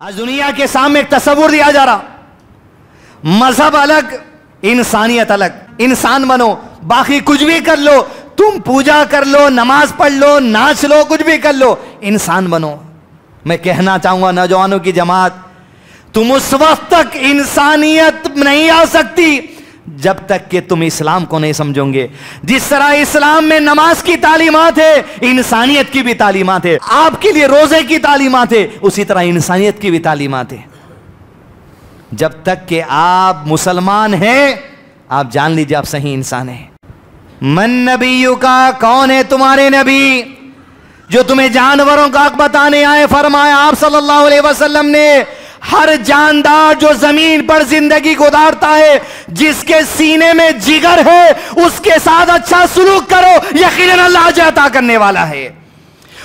आज दुनिया के सामने एक तस्वुर दिया जा रहा। मज़हब अलग, इंसानियत अलग। इंसान बनो, बाकी कुछ भी कर लो, तुम पूजा कर लो, नमाज़ पढ़ लो, नाच लो, कुछ भी कर लो, इंसान बनो। मैं कहना चाहूँगा, नौजवानों की जमात, तुम उस वक्त तक इंसानियत नहीं आ सकती जब तक कि तुम इस्लाम को नहीं समझोगे। जिस तरह इस्लाम में नमाज़ की तालीमत है, इंसानियत की भी तालीमत है, आपके लिए रोज़े की तालीमत है, उसी तरह इंसानियत की भी तालीमत है। जब तक कि आप मुसलमान हैं, आप जान लीजिए आप सही इंसान हैं। मन नबीयू का कौन है तुम्हारे नबी? जो तुम्हें जानवरों का हक बताने आए, फरमाया आप सल्लल्लाहु अलैहि वसल्लम ने हर जानदार जो ज़मीन पर ज़िंदगी गुजारता है, जिसके सीने में जिगर है, उसके साथ अच्छा सुलूक करो यकीन अल्लाह जाता करने वाला है।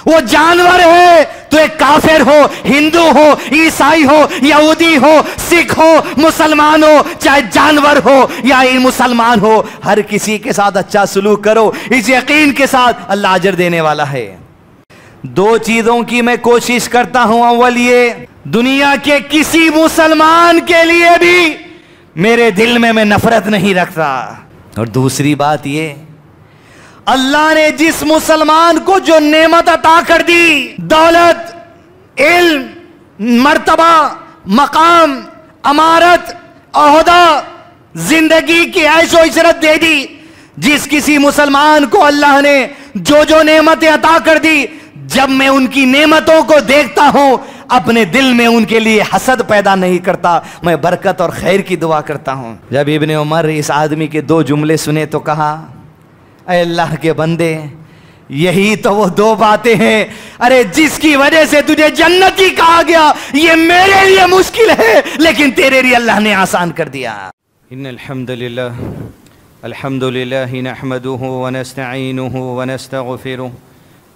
वो जानवर है तो एक काफिर हो, हिंदू हो, ईसाई हो, यहूदी हो, सिख हो, मुसलमान हो, चाहे जानवर हो या मुसलमान हो, हर किसी के साथ अच्छा सलूक करो, इस यकीन के साथ अल्लाह अजर देने वाला है। दो चीज़ों की मैं कोशिश करता हूँ, अव्वल ये, दुनिया के किसी मुसलमान के लिए भी मेरे दिल में मैं नफरत नहीं रखता। और दूसरी बात ये, अल्लाह ने जिस मुसलमान को जो नेमत अता कर दी, दौलत, इल्म, मर्तबा, मकाम, अमारत, अहदा, ज़िंदगी की ऐशो इशरत दे दी, जिस किसी मुसलमान को अल्लाह ने जो जो नेमतें अता कर दी जब मैं उनकी नेमतों को देखता हूँ, अपने दिल में उनके लिए हसद पैदा नहीं करता। मैं बरकत और खैर की दुआ करता हूँ। जब इबन उमर इस आदमी के दो जुमले सुने तो कहा अल्लाह के बंदे यही तो वो दो बातें हैं। अरे, जिसकी वजह से तुझे जन्नती कहा गया, ये मेरे लिए मुश्किल है, लेकिन तेरे लिए अल्लाह ने आसान कर दिया। इन अल्हम्दुलिल्लाह अल्हम्दुलिल्लाह नहमदुहु व नस्तईनुहु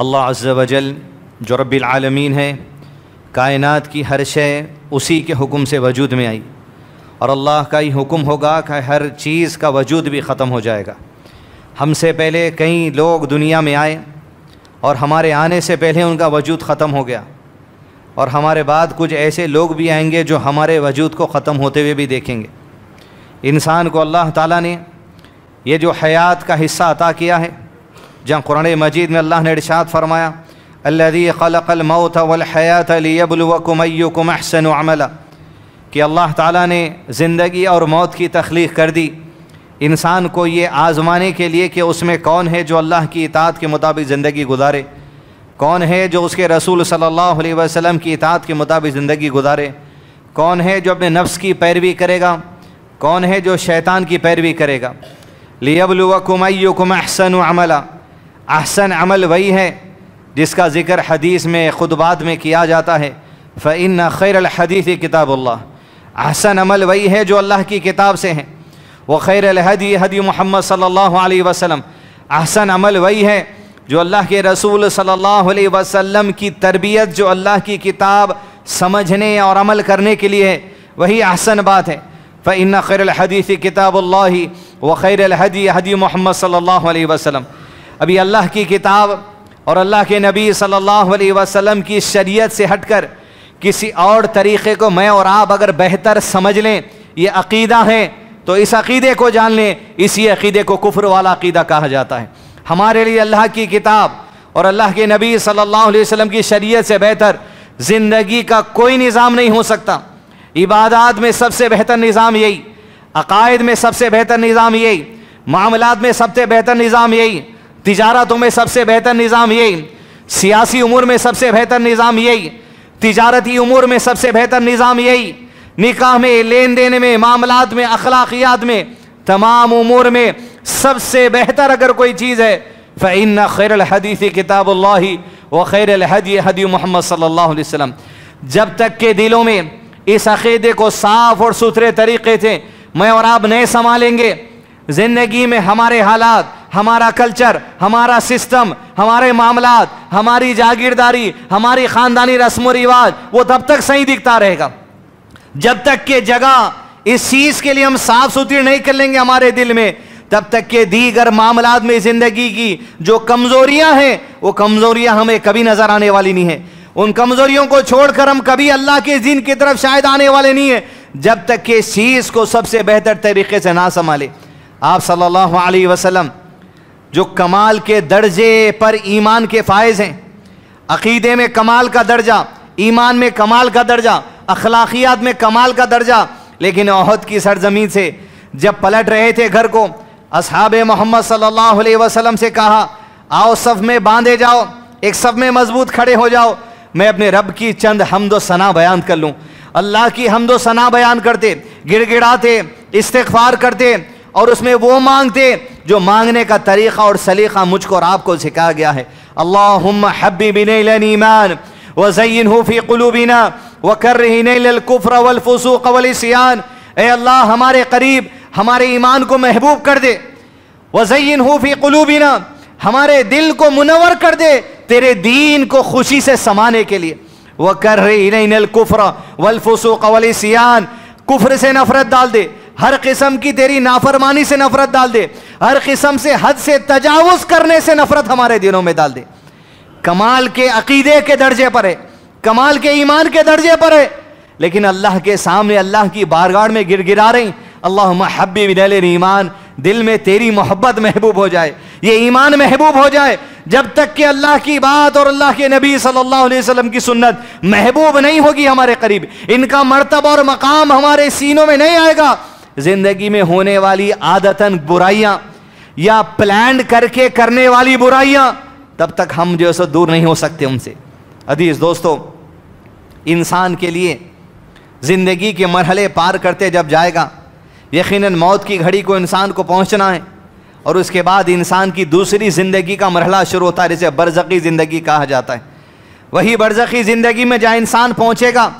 अल्लाह अज़्ज़ वजल जो रब्बिल आलमीन है, कायनात की हर शय उसी के हुक्म से वजूद में आई। और अल्लाह का ही हुक्म होगा कि हर चीज़ का वजूद भी ख़त्म हो जाएगा। हमसे पहले कई लोग दुनिया में आए और हमारे आने से पहले उनका वजूद ख़त्म हो गया। और हमारे बाद कुछ ऐसे लोग भी आएँगे जो हमारे वजूद को ख़त्म होते हुए भी देखेंगे। इंसान को अल्लाह ताला ने ये जो हयात का हिस्सा अता किया है जहाँ कुरान मजीद में अल्लाह ने इरशाद फरमाया अल्लदी खलक़ल मौत वल हयात लियबलुवकुम अहसन अमला। कि अल्लाह ताला ने ज़िंदगी और मौत की तख्लीक़ कर दी। इंसान को ये आज़माने के लिए कि उसमें कौन है जो अल्लाह की इतात के मुताबिक ज़िंदगी गुजारे? कौन है जो उसके रसूल सल्लल्लाहु अलैहि वसल्लम की इतात के मुताबिक ज़िंदगी गुजारे? कौन है जो अपने नफ्स की पैरवी करेगा? कौन है जो शैतान की पैरवी करेगा? लियबलुवकुम अहसन अमला। अहसन अमल वही है, जिसका ज़िक्र हदीस में खुदबात में किया जाता है। फ़िन खैर हदीस किताबुल्लाह। अहसन अमल वही है जो अल्लाह की किताब से है। व खैर हदी हदी मोहम्मद सल्लल्लाहु अलैहि वसल्लम। अहसन अमल वही है जो अल्लाह के रसूल सल्लल्लाहु अलैहि वसल्लम की तरबियत, जो अल्लाह की किताब समझने और अमल करने के लिए है। वही अहसन बात है। फ़िन खैर हदीस किताबुल्लाह व खैर हदी हदी मोहम्मद सल्लल्लाहु अलैहि वसल्लम। अभी अल्लाह की किताब और अल्लाह के नबी सल्लल्लाहु अलैहि वसल्लम की शरीयत से हटकर किसी और तरीक़े को मैं और आप अगर बेहतर समझ लें, ये अकीदा है तो इस अकीदे को जान लें, इसी अकीदे को कुफ्र वाला अकीदा कहा जाता है। हमारे लिए अल्लाह की किताब और अल्लाह के नबी सल्लल्लाहु अलैहि वसल्लम की शरीयत से बेहतर ज़िंदगी का कोई निज़ाम नहीं हो सकता। इबादत में सबसे बेहतर निज़ाम यही, अकायद में सबसे बेहतर निज़ाम यही, मामलात में सबसे बेहतर निज़ाम यही तिजारतों में सबसे बेहतर निज़ाम यही। सियासी उमूर में सबसे बेहतर निज़ाम यही। तिजारती उमूर में सबसे बेहतर निज़ाम यही। निकाह में लेन देन में, मामलात में, अखलाकियात में, तमाम उमूर में सबसे बेहतर अगर कोई चीज़ है फ़ैन खैर हदीसी किताब व खैर हदी हदी मोहम्मद वसल्लम। जब तक के दिलों में इस अकीदे को साफ़ और सुथरे तरीके से मैं और आप नहीं संभालेंगे। ज़िंदगी में हमारे हालात हमारा कल्चर हमारा सिस्टम हमारे मामलात, हमारी जागीरदारी, हमारी खानदानी रस्म रिवाज, वो तब तक सही दिखता रहेगा। जब तक के जगह इस चीज़ के लिए हम साफ़ सुथरी नहीं कर लेंगे हमारे दिल में, तब तक के दीगर मामलात में ज़िंदगी की जो कमजोरियाँ हैं, वो कमजोरियाँ हमें कभी नज़र आने वाली नहीं है। उन कमजोरियों को छोड़कर हम कभी अल्लाह के दिन की तरफ़ शायद आने वाले नहीं है, जब तक कि चीज़ को सबसे बेहतर तरीके से ना संभाले। आप सल्लल्लाहु अलैहि वसल्लम जो कमाल के दर्जे पर ईमान के फायज हैं। अकीदे में कमाल का दर्जा, ईमान में कमाल का दर्जा, अखलाकियात में कमाल का दर्जा। लेकिन अहद की सरजमीन से जब पलट रहे थे घर को, असहाब मोहम्मद सल्लल्लाहु अलैहि वसल्लम से कहा, आओ सफ में बांधे जाओ, एक सफ में मज़बूत खड़े हो जाओ। मैं अपने रब की चंद हमदो सना बयान कर लूँ। अल्लाह की हमदो सना बयान करते, गिड़गिड़ाते इस्तफार करते और उसमें वो मांगते जो मांगने का तरीक़ा और सलीक़ा मुझको और आपको सिखाया गया है। अल्लाह हब्बी बिन ईमान वज़ैन फ़ी क़ुलूबिना, व कर कुफ्र वलफसूक वलसियान ए अल्लाह, हमारे करीब, हमारे ईमान को महबूब कर दे। वज़ैन फ़ी क़ुलूबिना, हमारे दिल को मुनवर कर दे तेरे दीन को खुशी से समाने के लिए। वह कर कुफ्र वलफसूक वलसियान कुफ्र से नफरत डाल दे। हर किस्म की तेरी नाफरमानी से नफरत डाल दे। हर किस्म से हद से तजावुज करने से नफरत हमारे दिलों में डाल दे। कमाल के अकीदे के दर्जे पर है। कमाल के ईमान के दर्जे पर है। लेकिन अल्लाह के सामने अल्लाह की बारगाड़ में गिर गिरा रही। अल्लाह हब्बी ईमान। दिल में तेरी मोहब्बत महबूब हो जाए। ये ईमान महबूब हो जाए। जब तक कि अल्लाह की बात और अल्लाह के नबी सल्लल्लाहु अलैहि वसल्लम की सुन्नत महबूब नहीं होगी हमारे करीब। इनका मर्तब और मकाम हमारे सीनों में नहीं आएगा। ज़िंदगी में होने वाली आदतन बुराइयाँ या प्लान करके करने वाली बुराइयाँ, तब तक हम जो है सो दूर नहीं हो सकते उनसे। अदीज दोस्तों, इंसान के लिए ज़िंदगी के मरहले पार करते जब जाएगा यकीन मौत की घड़ी को इंसान को पहुँचना है, और उसके बाद इंसान की दूसरी ज़िंदगी का मरहला शुरू होता है, जिसे बरज़की ज़िंदगी कहा जाता है। वही बरज़की ज़िंदगी में जहाँ इंसान पहुंचेगा,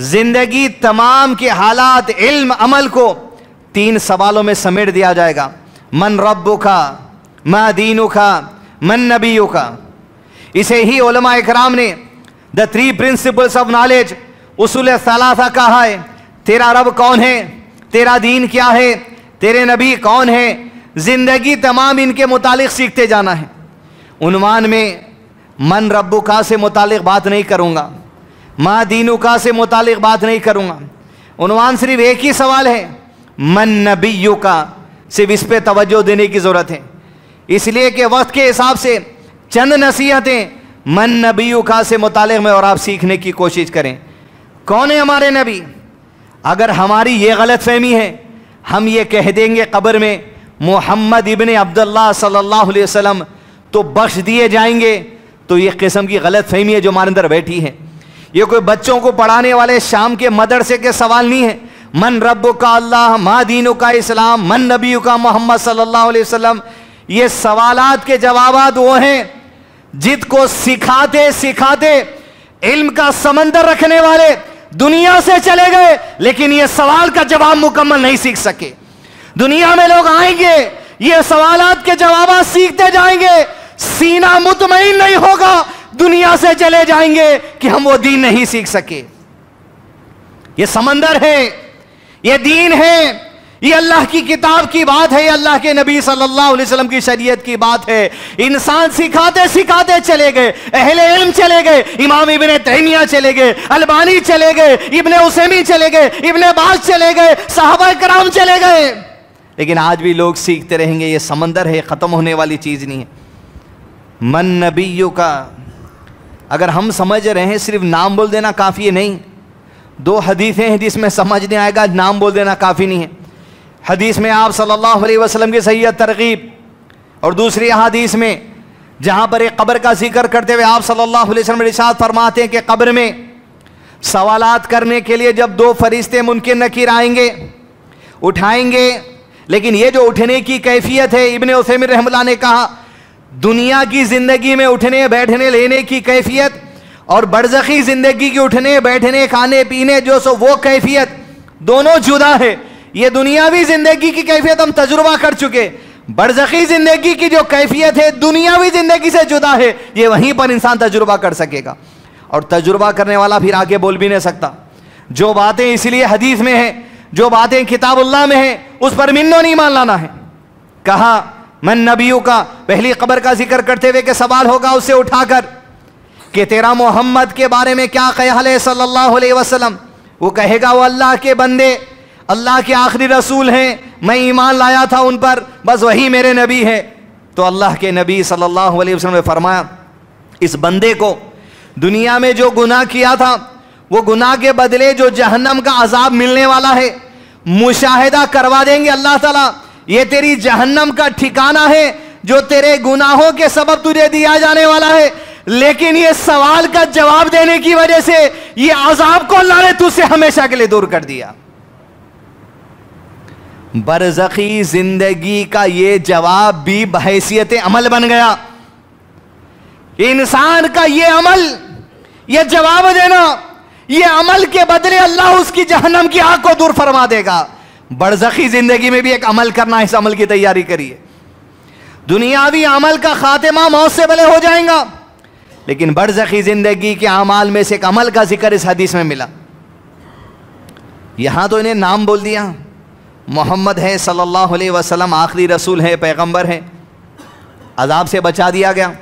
ज़िंदगी तमाम के हालात, इल्म, अमल को तीन सवालों में समेट दिया जाएगा। मन रब्बु का मा दीनु का मन नबीयु का इसे ही ओलमा इकराम ने the three principles of knowledge, उसूल सलासा कहा है, तेरा रब कौन है, तेरा दीन क्या है, तेरे नबी कौन है, ज़िंदगी तमाम इनके मुतालिक सीखते जाना है। उनवान में मन रब्बु का से मुतालिक बात नहीं करूँगा, माँ दीनु का से मुतालिक बात नहीं करूँगा। उनवान सिर्फ़ एक ही सवाल है मन नबीयु का सिर्फ़ इस पर तवज्जो देने की ज़रूरत है। इसलिए कि वक्त के हिसाब से चंद नसीहतें मन नबीयु का से मुतालिक में और आप सीखने की कोशिश करें। कौन है हमारे नबी? अगर हमारी ये गलत फहमी है, हम ये कह देंगे कब्र में, मोहम्मद इबन अब्दुल्ला सल्लल्लाहु अलैहि वसल्लम तो बख्श दिए जाएँगे तो ये किस्म की गलत फहमी है जो हमारे अंदर बैठी है। ये कोई बच्चों को पढ़ाने वाले शाम के मदरसे के सवाल नहीं है मन रब का अल्लाह, मा का इस्लाम, मन नबी का मोहम्मद सल्लल्लाहु अलैहि वसल्लम, ये सवालात के जवाब वो हैं जिसको सिखाते सिखाते, इल्म का समंदर रखने वाले दुनिया से चले गए, लेकिन ये सवाल का जवाब मुकम्मल नहीं सीख सके। दुनिया में लोग आएँगे, ये सवालात के जवाब सीखते जाएँगे, सीना मुतमिन नहीं होगा, दुनिया से चले जाएँगे कि हम वो दीन नहीं सीख सके। ये समंदर है ये दीन है। ये अल्लाह की किताब की बात है। ये अल्लाह के नबी सल्लल्लाहु अलैहि वसल्लम की शरीयत की बात है। इंसान सिखाते सिखाते चले गए। अहले इल्म चले गए। इमाम इबन तैमिया चले गए। अलबानी चले गए। इबन उसैमी चले गए। इबन बाज चले गए। साहबा कराम चले गए। लेकिन आज भी लोग सीखते रहेंगे, ये समंदर है, ख़त्म होने वाली चीज़ नहीं है। मन नबीयों का, अगर हम समझ रहे हैं, सिर्फ़ नाम बोल देना काफ़ी है, नहीं। दो हदीसें हैं जिसमें समझ नहीं आएगा, नाम बोल देना काफ़ी नहीं है। हदीस में आप सल्लल्लाहु अलैहि वसल्लम की सही तरगीब। और दूसरी हदीस में, जहाँ पर एक कब्र का ज़िक्र करते हुए आप सल्लल्लाहु अलैहि वसल्लम इरशाद फरमाते हैं कि कब्र में सवालात करने के लिए जब दो फरिश्ते मुनकिर नकीर आएँगे, उठाएँगे, लेकिन ये जो उठने की कैफियत है, इबन उसैमिन रहमला ने कहा, दुनिया की ज़िंदगी में उठने, बैठने, लेने की कैफियत और बरजखी ज़िंदगी की उठने, बैठने, खाने, पीने, जो सो वो कैफियत, दोनों जुदा है। ये दुनियावी ज़िंदगी की कैफियत हम तजुर्बा कर चुके। बरजखी ज़िंदगी की जो कैफियत है, दुनियावी ज़िंदगी से जुदा है। ये वहीं पर इंसान तजुर्बा कर सकेगा। और तजुर्बा करने वाला फिर आगे बोल भी नहीं सकता। जो बातें इसलिए हदीस में है, जो बातें किताबुल्लाह में है, उस पर मिन्नो नहीं मान लाना है। कहा मन नबियों का पहली कबर का ज़िक्र करते हुए के सवाल होगा उससे उठाकर कि तेरा मोहम्मद के बारे में क्या ख्याल है सल्लल्लाहु अलैहि वसल्लम? वो कहेगा, वो अल्लाह के बंदे, अल्लाह के आखिरी रसूल हैं। मैं ईमान लाया था उन पर, बस वही मेरे नबी है। तो अल्लाह के नबी सल्लल्लाहु अलैहि वसल्लम ने फरमाया, इस बंदे को दुनिया में जो गुनाह किया था, वो गुनाह के बदले जो जहन्नम का अजाब मिलने वाला है, मुशाहिदा करवा देंगे अल्लाह ताला। ये तेरी जहन्नम का ठिकाना है, जो तेरे गुनाहों के सबब तुझे दिया जाने वाला है। लेकिन ये सवाल का जवाब देने की वजह से ये अजाब को अल्लाह ने तुझसे हमेशा के लिए दूर कर दिया। बरजखी ज़िंदगी का ये जवाब भी बहसीत अमल बन गया। इंसान का ये अमल, ये जवाब देना, ये अमल के बदले अल्लाह उसकी जहनम की आग को दूर फरमा देगा। बरजखी ज़िंदगी में भी एक अमल करना, इस अमल की तैयारी करिए। दुनियावी अमल का खात्मा मौत से भले हो जाएगा। लेकिन बरजखी ज़िंदगी के अमाल में से एक अमल का ज़िक्र इस हदीस में मिला। यहाँ तो इन्हें नाम बोल दिया। मोहम्मद है, सल्लल्लाहु अलैहि वसल्लम, आखिरी रसूल है, पैगंबर है। अजाब से बचा दिया गया।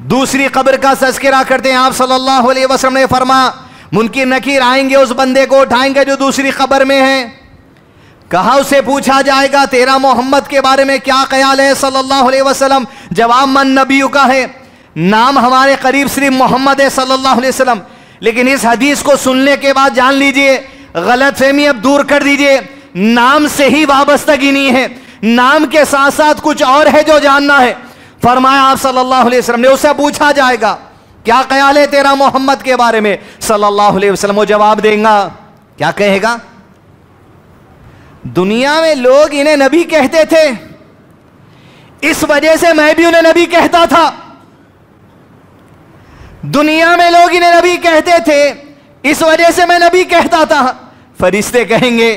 दूसरी कब्र का तस्करा करते हैं आप, सल्लल्लाहु अलैहि वसल्लम ने फरमा मुनकिर नकीर आएँगे उस बंदे को उठाएँगे जो दूसरी कब्र में है। कहा उसे पूछा जाएगा, तेरा मोहम्मद के बारे में क्या ख्याल है, सल्लल्लाहु अलैहि वसल्लम? जवाब, मन नबी का है। नाम हमारे करीब सिर्फ़ मोहम्मद सल्लल्लाहु अलैहि वसल्लम। लेकिन इस हदीस को सुनने के बाद जान लीजिए, गलत फहमी अब दूर कर दीजिए। नाम से ही वाबस्तगी नहीं है। नाम के साथ साथ कुछ और है जो जानना है। फरमाया आप सल्लल्लाहु अलैहि वसल्लम ने उससे पूछा जाएगा, क्या ख्याल है तेरा मोहम्मद के बारे में? सल्लल्लाहु अलैहि वसल्लम वो जवाब देगा, क्या कहेगा? दुनिया में लोग इन्हें नबी कहते थे। इस वजह से मैं भी उन्हें नबी कहता था। दुनिया में लोग इन्हें नबी कहते थे। इस वजह से मैं नबी कहता था। फरिश्ते कहेंगे,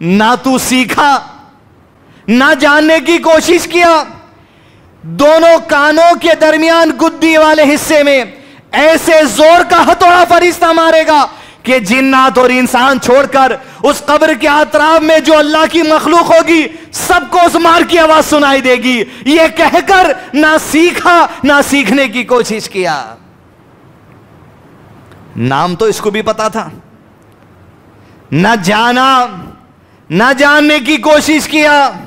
ना तू सीखा, ना जानने की कोशिश किया। दोनों कानों के दरमियान गुद्दी वाले हिस्से में ऐसे ज़ोर का हथौड़ा फरिश्ता मारेगा कि जिन्नात और इंसान छोड़कर उस कब्र के अतराब में जो अल्लाह की मखलूक होगी, सबको उस मार की आवाज़ सुनाई देगी। यह कहकर ना सीखा, ना सीखने की कोशिश किया। नाम तो इसको भी पता था। न जाना, न जानने की कोशिश किया।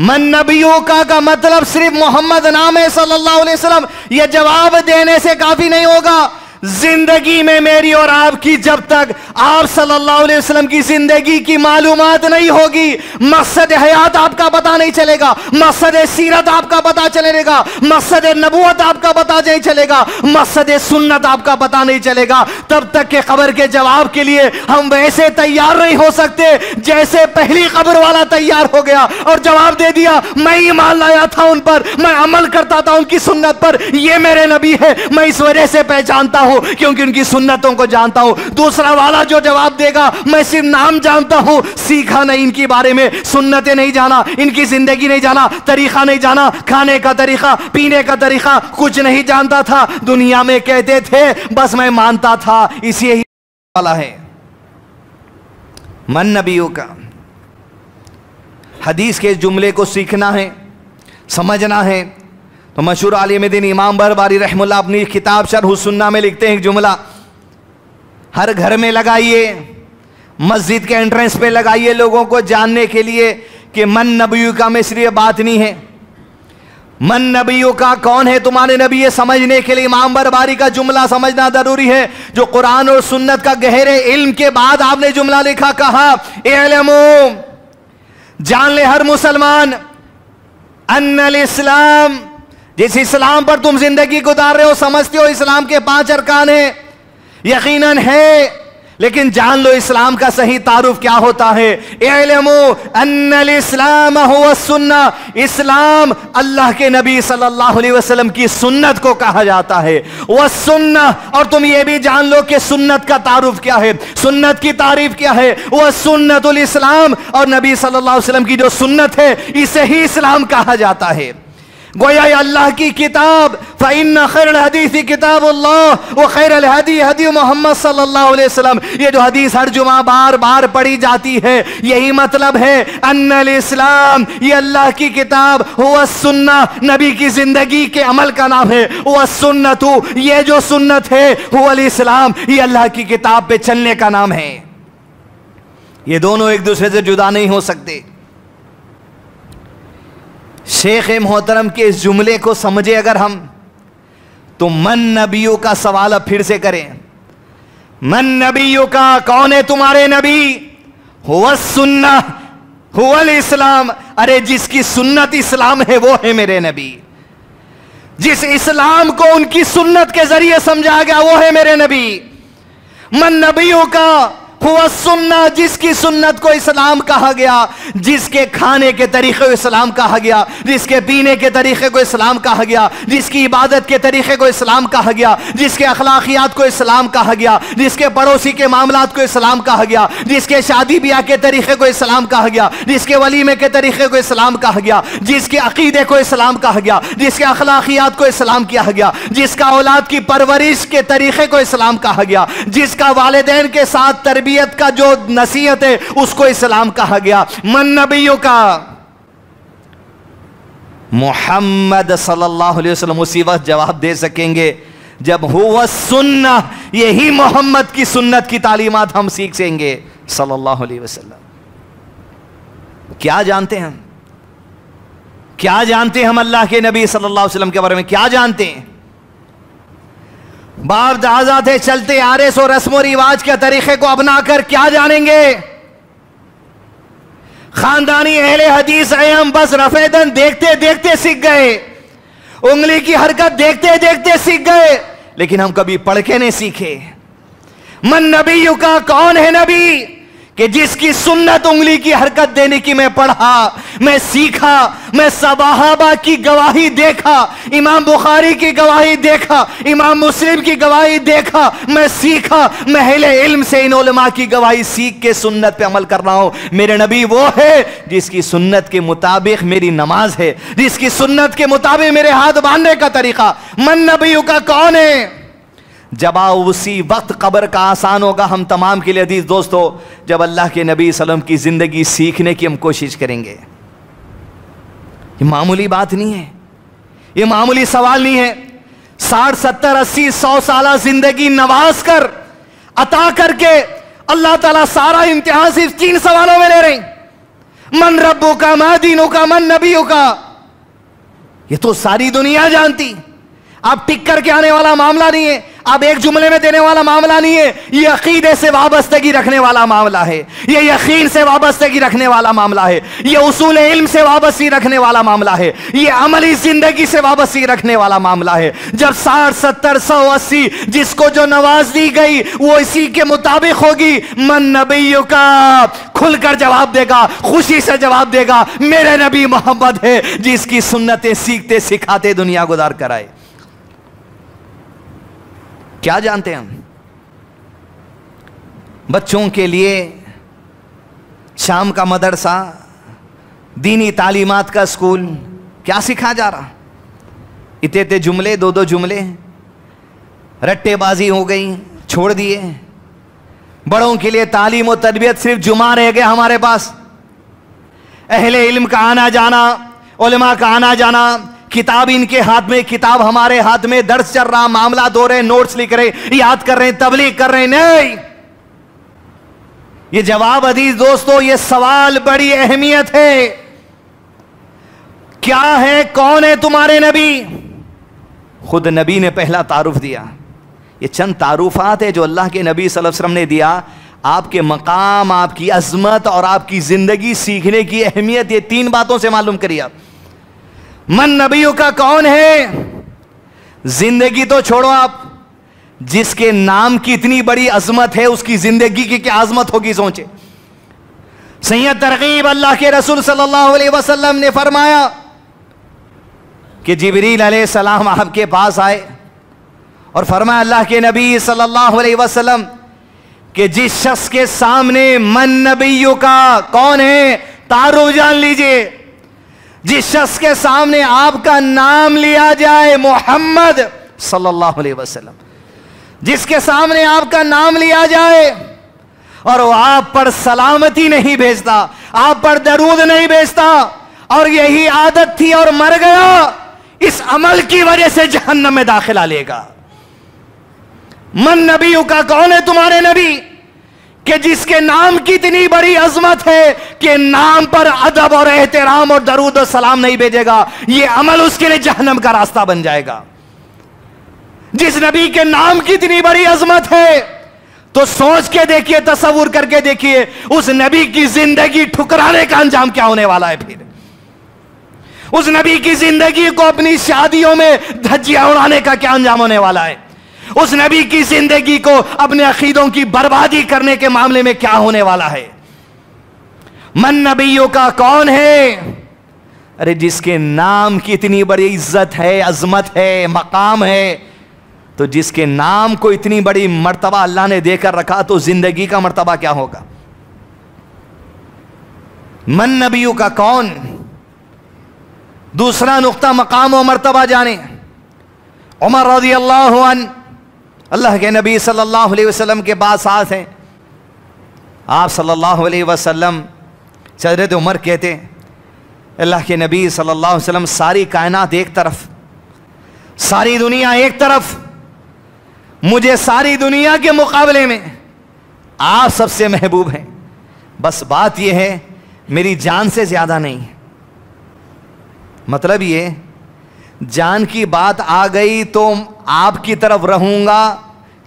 मन नबियों का का मतलब सिर्फ़ मोहम्मद नाम है सल्लल्लाहु अलैहि वसल्लम। यह जवाब देने से काफ़ी नहीं होगा। ज़िंदगी में मेरी और आपकी जब तक आप सल्लल्लाहु अलैहि वसल्लम की ज़िंदगी की मालूमात नहीं होगी। मकसद हयात आपका पता नहीं चलेगा। मकसद सीरत आपका पता चलेगा। मकसद नबूत आपका पता नहीं चलेगा। मकसद सुन्नत आपका पता नहीं चलेगा। तब तक के खबर के जवाब के लिए हम वैसे तैयार नहीं हो सकते, जैसे पहली खबर वाला तैयार हो गया और जवाब दे दिया, मैं ईमान लाया था उन पर, मैं अमल करता था उनकी सुन्नत पर। यह मेरे नबी है, मैं इस वजह से पहचानता हूँ। हूँ, क्योंकि उनकी सुन्नतों को जानता हूँ। दूसरा वाला जो जवाब देगा, मैं सिर्फ़ नाम जानता हूँ। सीखा नहीं इनके बारे में, सुन्नतें नहीं जाना, इनकी ज़िंदगी नहीं जाना, तरीका नहीं जाना, खाने का तरीका, पीने का तरीका, कुछ नहीं जानता था। दुनिया में कहते थे, बस मैं मानता था, इसी ही वाला है। मन नबियों का, हदीस के जुमले को सीखना है, समझना है मशहूर आलिम दिन इमाम बरबारी रहमुल्ला अपनी किताब शरहुसन्ना में लिखते हैं एक जुमला। हर घर में लगाइए, मस्जिद के एंट्रेंस पे लगाइए लोगों को जानने के लिए कि मन नबी का में सिर्फ़ बात नहीं है। मन नबियों का कौन है तुम्हारे नबी ये समझने के लिए? इमाम बरबारी का जुमला समझना ज़रूरी है। जो कुरान और सुन्नत का गहरे इल्म के बाद आपने जुमला लिखा, कहा जान ले हर मुसलमान, अन्नल इस्लाम जिस इस्लाम पर तुम ज़िंदगी गुजार रहे हो, समझते हो इस्लाम के पाँच अरकान है। यकीनन है, लेकिन जान लो इस्लाम का सही तारुफ क्या होता है। इस्लाम सुन्ना। इस्लाम अल्लाह के नबी सल्लल्लाहु अलैहि वसल्लम की सुन्नत को कहा जाता है। वह सुन्ना, और तुम ये भी जान लो कि सुन्नत का तारुफ क्या है। सुन्नत की तारीफ़ क्या है? वह सुन्नतुल इस्लाम, और नबी सल्लल्लाहु अलैहि वसल्लम की जो सुन्नत है, इसे ही इस्लाम कहा जाता है। गोया अल्लाह की किताब फ़ैन खैर हदीसी किताब वो खैर हदी हदी मोहम्मद सल्लल्लाहु अलैहि वसल्लम। ये जो हदीस हर जुमा बार बार पढ़ी जाती है, यही मतलब है अन्नल इस्लाम। ये अल्लाह की किताब हुआ सुन्ना, नबी की ज़िंदगी के अमल का नाम है। वह सुन्नत, ये जो सुन्नत है हुआ इस्लाम, ये अल्लाह की किताब पे चलने का नाम है। ये दोनों एक दूसरे से जुदा नहीं हो सकते। शेख मोहतरम के इस जुमले को समझे अगर हम तो मन नबियों का सवाल अब फिर से करें। मन नबियों का, कौन है तुम्हारे नबी? हुआ सुन्ना हुआ इस्लाम। अरे जिसकी सुन्नत इस्लाम है, वो है मेरे नबी। जिस इस्लाम को उनकी सुन्नत के ज़रिए समझा गया, वो है मेरे नबी। मन नबियों का हुआ सुन्ना जिसकी सुन्नत को इस्लाम कहा गया जिसके खाने के तरीके को इस्लाम कहा गया जिसके पीने के तरीके को इस्लाम कहा गया जिसकी इबादत के तरीके को इस्लाम कहा गया जिसके अखलाकियात को इस्लाम कहा गया जिसके पड़ोसी के मामला को इस्लाम कहा गया जिसके शादी ब्याह के तरीके को इस्लाम कहा गया जिसके वलीमे के तरीके को इस्लाम कहा गया जिसके अकीदे को इस्लाम कहा गया जिसके अखलाकियात को इस्लाम किया गया जिसका औलाद की परवरिश के तरीके को इस्लाम कहा गया जिसका वालदेन के साथ तरबियत तरबियत का जो नसीहत है, उसको इस्लाम कहा गया। मन नबियों का। मोहम्मद सल्लल्लाहु अलैहि वसल्लम उसी वक्त जवाब दे सकेंगे, जब हुआ सुन्ना, यही मोहम्मद की सुन्नत की तालीमत हम सीख सेंगे सल्लल्लाहु अलैहि वसल्लम। क्या जानते हैं क्या जानते हैं हम अल्लाह के नबी सल्लल्लाहु अलैहि वसल्लम के बारे में? क्या जानते हैं? बाप दादा थे, चलते आ रहे सो रस्म रिवाज के तरीके को अपना कर क्या जानेंगे? खानदानी अहले हदीस है हम बस रफेदन देखते देखते सीख गए। उंगली की हरकत देखते देखते सीख गए, लेकिन हम कभी पढ़ के नहीं सीखे। मन नबी का कौन है नबी? कि जिसकी सुन्नत उंगली की हरकत देने की मैं पढ़ा, मैं सीखा, मैं सबाहबा की गवाही देखा, इमाम बुखारी की गवाही देखा, इमाम मुस्लिम की गवाही देखा, मैं सीखा महले इल्म से इन उलमा की गवाही सीख के सुन्नत पे अमल कर रहा हूँ। मेरे नबी वो है जिसकी सुन्नत के मुताबिक मेरी नमाज़ है, जिसकी सुन्नत के मुताबिक मेरे हाथ बांधने का तरीका। मन नबी का कौन है? जवाब उसी वक्त कब्र का आसान होगा। हम तमाम के लिए अदीज दोस्तों, जब अल्लाह के नबी सलम की ज़िंदगी सीखने की हम कोशिश करेंगे। ये मामूली बात नहीं है। ये मामूली सवाल नहीं है। साठ, सत्तर, अस्सी, सौ साल ज़िंदगी नवाज़ कर, अता करके अल्लाह ताला सारा इम्तिहान सिर्फ़ तीन सवालों में ले रहे मन रब्बों का मादीनों का मन नबियों का ये तो सारी दुनिया जानती। आप टिक करके आने वाला मामला नहीं है। अब एक जुमले में देने वाला मामला नहीं है। ये अकीदे से वाबस्तगी रखने वाला मामला है। ये यकीन से वाबस्तगी रखने वाला मामला है। ये उसूल इल्म से वाबस्ती रखने वाला मामला है। ये अमली ज़िंदगी से वाबस्ती रखने वाला मामला है। जब साठ, सत्तर, सौ, अस्सी, जिसको जो नवाज़ दी गई, वो इसी के मुताबिक होगी। मन नबियों का खुलकर जवाब देगा, खुशी से जवाब देगा, मेरे नबी मोहम्मद है, जिसकी सुन्नतें सीखते सिखाते दुनिया गुजार कराए। क्या जानते हैं हम? बच्चों के लिए शाम का मदरसा, दीनी तालीमात का स्कूल, क्या सिखा जा रहा? इतने इतने जुमले, दो दो जुमले, रट्टेबाजी हो गई, छोड़ दिए। बड़ों के लिए तालीम और तरबियत सिर्फ़ जुमा रह गया हमारे पास। अहले इल्म का आना जाना, उलमा का आना जाना किताब इनके हाथ में, किताब हमारे हाथ में। दर्ज चल रहा, मामला दो रहे नोट्स लिख रहे, याद कर रहे, तबलीग कर रहे, नहीं। ये जवाब अदीज दोस्तों, ये सवाल बड़ी अहमियत है। क्या है, कौन है तुम्हारे नबी? खुद नबी ने पहला तारुफ दिया। ये चंद तारुफात है जो अल्लाह के नबी वसल्लम ने दिया। आपके मकाम, आपकी अजमत और आपकी ज़िंदगी सीखने की अहमियत, ये तीन बातों से मालूम करिए आप। मन नबियों का कौन है? ज़िंदगी तो छोड़ो आप। जिसके नाम की इतनी बड़ी अजमत है, उसकी ज़िंदगी की क्या अजमत होगी सोचे। सैयद तरकीब अल्लाह के रसूल सल्लल्लाहु अलैहि वसल्लम ने फरमाया कि जिबरील सलाम आपके पास आए और फरमाया अल्लाह के नबी सल्लल्लाहु अलैहि वसल्लम कि जिस शख्स के सामने मन नबियों का कौन है, तारुफ जान लीजिए। जिस शख्स के सामने आपका नाम लिया जाए मोहम्मद सल्लल्लाहु अलैहि वसल्लम। जिसके सामने आपका नाम लिया जाए और वो आप पर सलामती नहीं भेजता, आप पर दरूद नहीं भेजता, और यही आदत थी और मर गया, इस अमल की वजह से जहन्नम में दाखिला लेगा। मन नबियों का कौन है तुम्हारे नबी? कि जिसके नाम की इतनी बड़ी अजमत है कि नाम पर अदब और एहतराम और दरूद और सलाम नहीं भेजेगा यह अमल उसके लिए जहनम का रास्ता बन जाएगा। जिस नबी के नाम की इतनी बड़ी अजमत है तो सोच के देखिए तस्वुर करके देखिए, उस नबी की ज़िंदगी ठुकराने का अंजाम क्या होने वाला है फिर? उस नबी की ज़िंदगी को अपनी शादियों में धज्जियाँ उड़ाने का क्या अंजाम होने वाला है? उस नबी की ज़िंदगी को अपने अकीदों की बर्बादी करने के मामले में क्या होने वाला है? मन नबियों का कौन है? अरे जिसके नाम की इतनी बड़ी इज़्ज़त है, अजमत है, मकाम है तो जिसके नाम को इतनी बड़ी मर्तबा अल्लाह ने देकर रखा तो ज़िंदगी का मर्तबा क्या होगा? मन नबियों का कौन? दूसरा नुकता मकाम और मर्तबा जाने। उमर रज़ी अल्लाह अल्लाह के नबी सल्लल्लाहु अलैहि वसल्लम के बाद साथ हैं। आप सल्लल्लाहु अलैहि वसल्लम, हज़रत उमर कहते, अल्लाह के नबी सल्लल्लाहु अलैहि वसल्लम सारी कायनात एक तरफ़, सारी दुनिया एक तरफ़, मुझे सारी दुनिया के मुकाबले में आप सबसे महबूब हैं। बस बात यह है, मेरी जान से ज़्यादा नहीं मतलब ये जान की बात आ गई तो आपकी तरफ़ रहूँगा।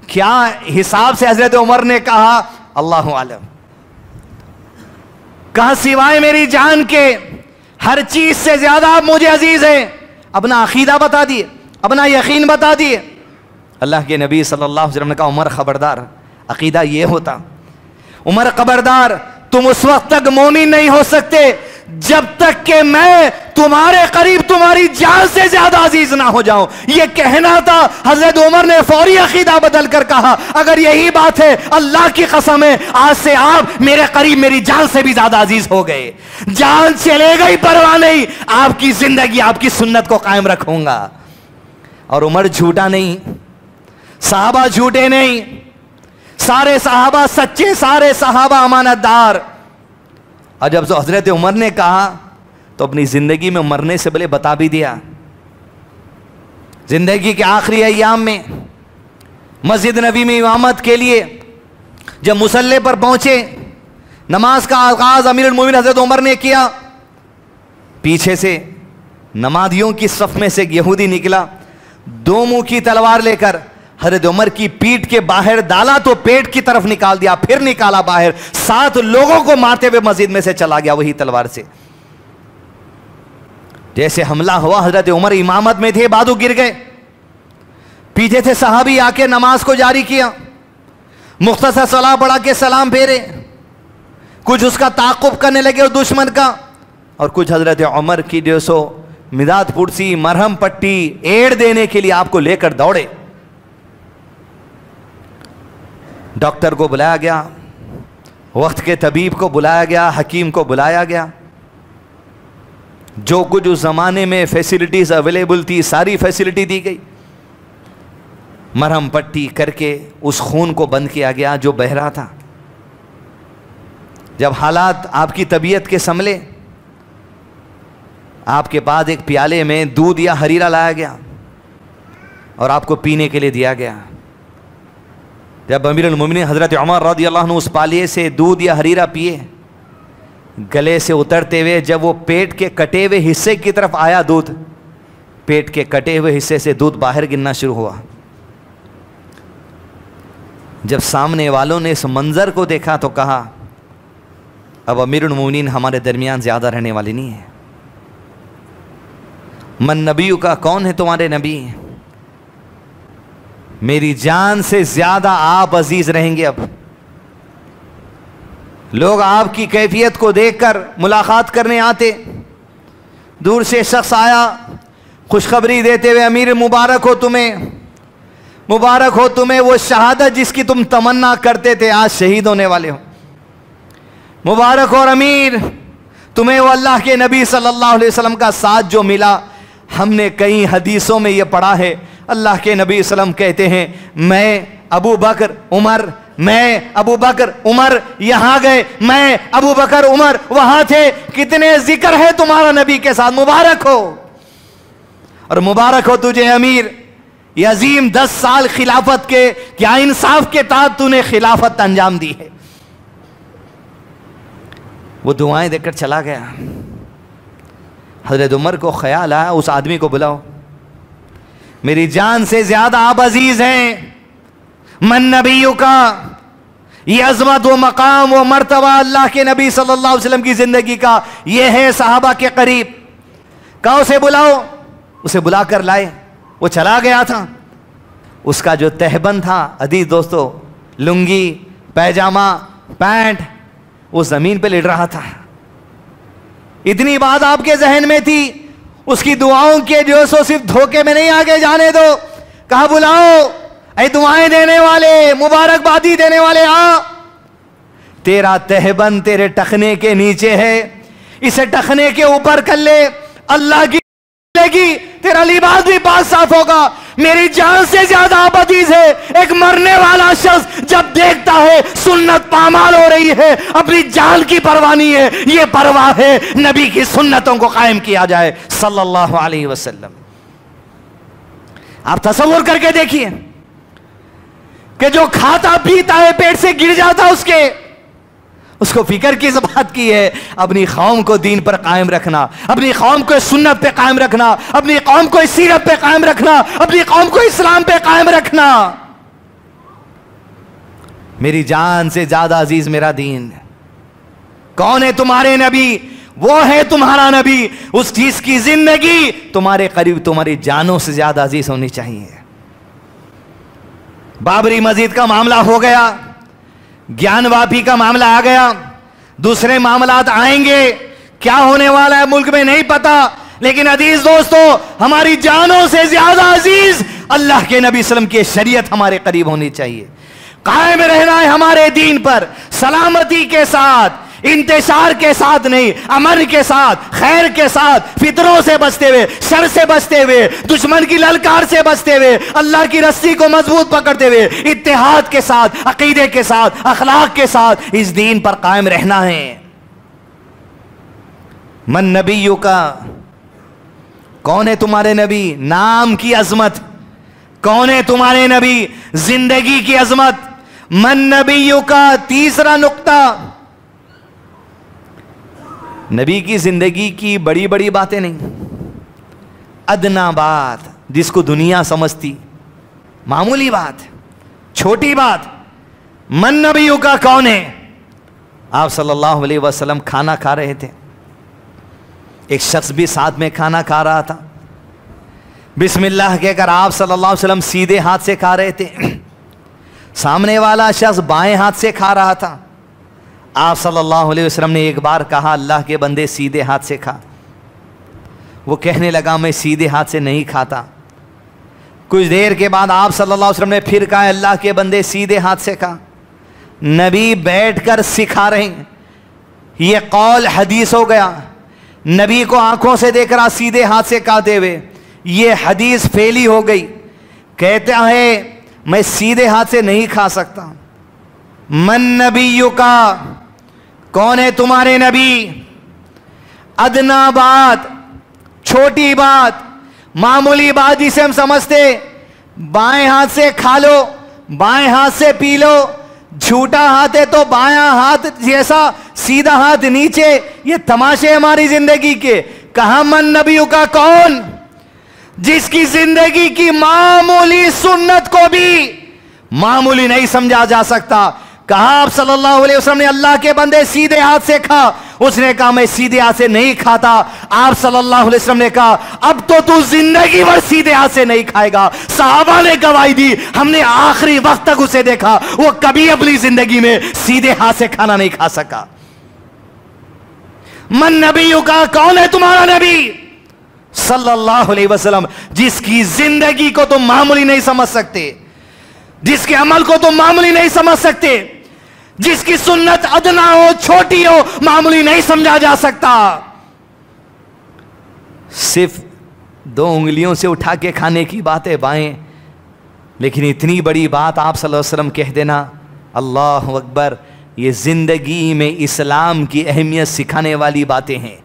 क्या हिसाब से हज़रत उमर ने कहा? अल्लाह आलम। कहा, सिवाय मेरी जान के, हर चीज़ से ज़्यादा आप मुझे अज़ीज़ हैं। अपना अकीदा बता दिए, अपना यकीन बता दिए। अल्लाह के नबी सल्लल्लाहु अलैहि वसल्लम ने कहा उमर खबरदार, अकीदा ये होता। उमर खबरदार, तुम उस वक्त तक मोमिन नहीं हो सकते जब तक कि मैं तुम्हारे करीब तुम्हारी जान से ज़्यादा अज़ीज़ ना हो जाऊँ। यह कहना था, हज़रत उमर ने फौरी अकीदा बदल कर कहा, अगर यही बात है, अल्लाह की कसम है, आज से आप मेरे करीब मेरी जान से भी ज़्यादा अज़ीज़ हो गए। जान चले गई, परवाह नहीं, आपकी ज़िंदगी, आपकी सुन्नत को कायम रखूँगा। और उमर झूठा नहीं, साहबा झूठे नहीं, सारे साहबा सच्चे, सारे साहबा अमानतदार। और जब तो हज़रत उमर ने कहा तो अपनी ज़िंदगी में मरने से पहले बता भी दिया। ज़िंदगी के आखिरी अयाम में, मस्जिद नबी में इमामत के लिए जब मुसल्ले पर पहुँचे, नमाज़ का आगाज़ अमीर मोमिन हज़रत उमर ने किया, पीछे से नमाजियों की सफ में से यहूदी निकला दो मुँह की तलवार लेकर हरद उमर की पीठ के बाहर डाला तो पेट की तरफ़ निकाल दिया, फिर निकाला बाहर। सात लोगों को मारते हुए मस्जिद में से चला गया वही तलवार से। जैसे हमला हुआ, हज़रत उमर इमामत में थे, बादू गिर गए। पीछे थे साहबी आके नमाज़ को जारी किया। मुख्तसर सलाह पढ़ा के सलाम फेरे। कुछ उसका ताकुब करने लगे और दुश्मन का। और कुछ हज़रत उमर की जो सो मिदाद पुरसी, मरहम पट्टी, एड़ देने के लिए आपको लेकर दौड़े। डॉक्टर को बुलाया गया, वक्त के तबीब को बुलाया गया, हकीम को बुलाया गया। जो कुछ उस ज़माने में फैसिलिटीज़ अवेलेबल थी, सारी फैसिलिटी दी गई। मरहम पट्टी करके उस खून को बंद किया गया जो बह रहा था। जब हालात आपकी तबीयत के संभले, आपके पास एक प्याले में दूध या हरीरा लाया गया और आपको पीने के लिए दिया गया। जब अमीर उमिन हज़रत उमर रदी अल्लाह उस पालिए से दूध या हरीरा पिए, गले से उतरते हुए जब वो पेट के कटे हुए हिस्से की तरफ़ आया दूध, पेट के कटे हुए हिस्से से दूध बाहर गिरना शुरू हुआ। जब सामने वालों ने इस मंजर को देखा तो कहा, अब अमीर उमूमिन हमारे दरमियान ज़्यादा रहने वाली नहीं है। मन नबी का कौन है तुम्हारे नबी? मेरी जान से ज़्यादा आप अज़ीज़ रहेंगे अब। लोग आपकी कैफियत को देखकर मुलाकात करने आते। दूर से शख्स आया, खुशखबरी देते हुए, अमीर मुबारक हो तुम्हें। मुबारक हो तुम्हें, वो शहादत जिसकी तुम तमन्ना करते थे, आज शहीद होने वाले हो। मुबारक और अमीर, तुम्हें वो अल्लाह के नबी सल्लल्लाहु अलैहि वसल्लम का साथ जो मिला। हमने कई हदीसों में ये पढ़ा है अल्लाह के नबी वसल्लम कहते हैं, मैं अबू बकर, उमर, मैं अबू बकर, उमर, यहाँ गए, मैं अबू बकर, उमर, वहाँ थे, कितने ज़िक्र है तुम्हारा नबी के साथ, मुबारक हो। और मुबारक हो तुझे अमीर, ये अजीम दस साल खिलाफत के क्या इंसाफ के तहत तूने खिलाफत अंजाम दी है। वो दुआएँ देकर चला गया। हज़रत उमर को ख्याल आया, उस आदमी को बुलाओ। मेरी जान से ज़्यादा आप अज़ीज़ हैं। मन नबियों का, ये अजमत व मकाम व मरतबा अल्लाह के नबी सल्लल्लाहु अलैहि वसल्लम की ज़िंदगी का, ये है साहबा के करीब। कहा, उसे बुलाओ। उसे बुलाकर लाए। वो चला गया था। उसका जो तहबन था, अदीज दोस्तों, लुंगी, पैजामा, पैंट, वो ज़मीन पे लेट रहा था। इतनी बात आपके जहन में थी। उसकी दुआओं के जो सो सिर्फ़ धोखे में नहीं, आगे जाने दो। कहा, बुलाओ। ऐ दुआएँ देने वाले, मुबारकबादी देने वाले, आ। तेरा तहबन तेरे टखने के नीचे है। इसे टखने के ऊपर कर ले। अल्लाह की तेरा लिबास भी पास साफ़ होगा। मेरी जान से ज़्यादा अबदीज है। एक मरने वाला शख्स जब देखता है, सुन्नत पामाल हो रही है। अपनी जान की परवाह नहीं है। ये परवाह है। नबी की सुन्नतों को कायम किया जाए। सल्लल्लाहु अलैहि वसल्लम। आप तस्वुर करके देखिए कि जो खाता पीता है, पेट से गिर जाता उसके, उसको फ़िक्र किस बात की है, अपनी कौम को दीन पर कायम रखना, अपनी कौम को सुन्नत पे कायम रखना, अपनी कौम को सीरत पे कायम रखना, अपनी कौम को इस्लाम पे कायम रखना। मेरी जान से ज़्यादा अज़ीज़ मेरा दीन कौन है तुम्हारे नबी? वो है तुम्हारा नबी। उस चीज़ की ज़िंदगी तुम्हारे करीब, तुम्हारी जानों से ज़्यादा अज़ीज़ होनी चाहिए। बाबरी मस्जिद का मामला हो गया, ज्ञानवापी का मामला आ गया। दूसरे मामला आएँगे। क्या होने वाला है मुल्क में नहीं पता। लेकिन अज़ीज़ दोस्तों, हमारी जानों से ज़्यादा अज़ीज़ अल्लाह के नबी वसलम की शरीयत हमारे करीब होनी चाहिए। कायम रहना है हमारे दीन पर, सलामती के साथ। इंतज़ार के साथ नहीं अमन के साथ, खैर के साथ, फितरों से बचते हुए, शर से बचते हुए, दुश्मन की ललकार से बचते हुए, अल्लाह की रस्सी को मज़बूत पकड़ते हुए इतिहाद के साथ, अकीदे के साथ, अखलाक के साथ इस दीन पर कायम रहना है। मन नबीयों का, कौन है तुम्हारे नबी? नाम की अजमत। कौन है तुम्हारे नबी? ज़िंदगी की अजमत। मन नबीयों का तीसरा नुक्ता नबी की ज़िंदगी की बड़ी बड़ी बातें नहीं। अदना बात, जिसको दुनिया समझती, मामूली बात, छोटी बात, मन नबियों का कौन है? आप सल्लल्लाहु अलैहि वसल्लम खाना खा रहे थे। एक शख्स भी साथ में खाना खा रहा था। बिस्मिल्लाह कहकर आप सल्लल्लाहु अलैहि वसल्लम सीधे हाथ से खा रहे थे। सामने वाला शख्स बाएँ हाथ से खा रहा था। आप सल्लल्लाहु अलैहि वसल्लम ने एक बार कहा, अल्लाह के बंदे सीधे हाथ से खा। वो कहने लगा, मैं सीधे हाथ से नहीं खाता। कुछ देर के बाद आप सल्लल्लाहु अलैहि वसल्लम ने फिर कहा, अल्लाह के बंदे सीधे हाथ से खा। नबी बैठकर सिखा रहे हैं। ये कौल हदीस हो गया। नबी को आँखों से देख रहा, सीधे हाथ से खाते हुए। ये हदीस फेली हो गई। कहता है, मैं सीधे हाथ से नहीं खा सकता। मन नबी का कौन है तुम्हारे नबी? अदना बात छोटी बात, मामूली बात जिसे हम समझते, बाएँ हाथ से खा लो बाएँ हाथ से पी लो झूठा हाथ है तो बाया हाथ जैसा सीधा हाथ नीचे, ये तमाशे हमारी ज़िंदगी के। कहा मन नबियों का कौन? जिसकी ज़िंदगी की मामूली सुन्नत को भी मामूली नहीं समझा जा सकता। कहा आप सल्लल्लाहु अलैहि वसल्लम ने, अल्लाह के बंदे सीधे हाथ से खा। उसने कहा, मैं सीधे हाथ से नहीं खाता। आप सल्लल्लाहु अलैहि वसल्लम ने कहा, अब तो तू ज़िंदगी भर सीधे हाथ से नहीं खाएगा। साहबा ने गवाही दी, हमने आखिरी वक्त तक उसे देखा। वो कभी अपनी ज़िंदगी में सीधे हाथ से खाना नहीं खा सका। मन नबियों का, कौन है तुम्हारा नबी? सल्लल्लाहु अलैहि वसल्लम, जिसकी ज़िंदगी को तुम मामूली नहीं समझ सकते, जिसके अमल को तुम मामूली नहीं समझ सकते। जिसकी सुन्नत अदना हो, छोटी हो, मामूली नहीं समझा जा सकता। सिर्फ़ दो उंगलियों से उठा के खाने की बात है बाएँ, लेकिन इतनी बड़ी बात आप वसल्लम कह देना, अल्लाह अकबर, ये ज़िंदगी में इस्लाम की अहमियत सिखाने वाली बातें हैं।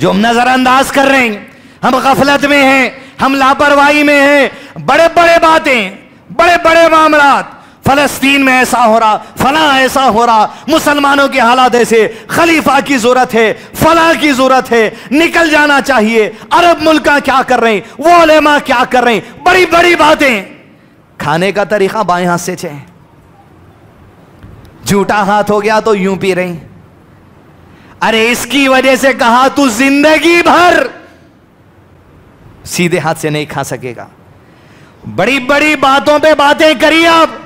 जो हम नजरअंदाज कर रहे हैं, हम गफलत में हैं, हम लापरवाही में हैं बड़े बड़े बातें बड़े बड़े मामला फलस्तीन में ऐसा हो रहा, फला ऐसा हो रहा। मुसलमानों के हालात ऐसे, खलीफा की ज़रूरत है, फला की ज़रूरत है। निकल जाना चाहिए। अरब मुल्क क्या कर रहे हैं? वो लेमा क्या कर रहे हैं? बड़ी बड़ी बातें। खाने का तरीका बाएँ हाथ से छे। झूठा हाथ हो गया तो यूँ पी रही अरे इसकी वजह से कहा तू ज़िंदगी भर सीधे हाथ से नहीं खा सकेगा। बड़ी बड़ी बातों पे बातें करी आप।